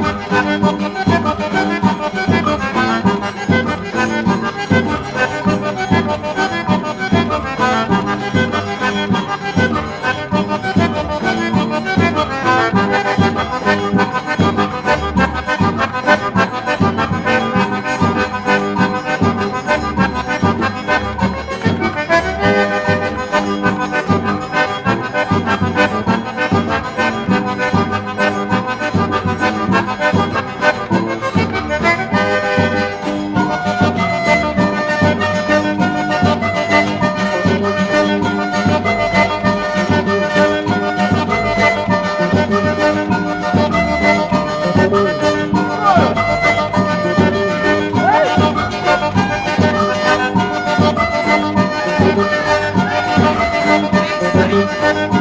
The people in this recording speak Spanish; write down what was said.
Thank Thank you.